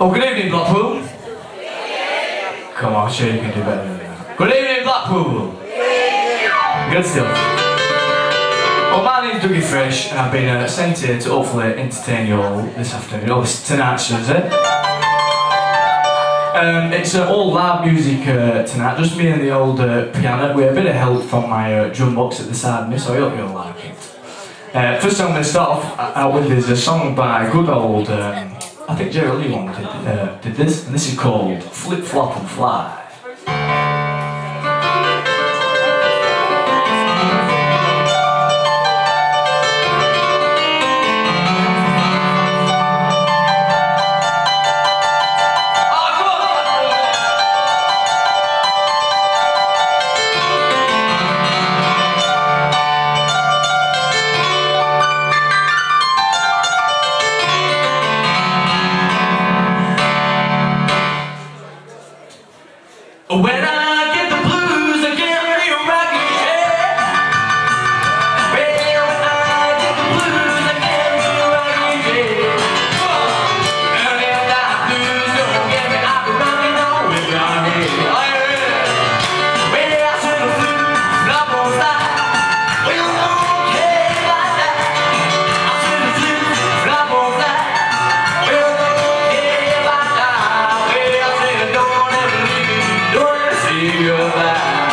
Oh, good evening, Blackpool. Come on, sure you can do better than that. Good evening, Blackpool. Good stuff. Well, my name's Dougie Fresh, and I've been uh, sent here to hopefully entertain you all this afternoon, or this tonight, should I. Um, it's uh, all live music uh, tonight, just me and the old uh, piano, with a bit of help from my uh, drum box at the side of me, so I hope you'll like it. Uh, first I'm going to start off with is a song by good old, um, I think Lee one did, uh, did this, and this is called Flip Flop and Fly. away back.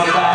まし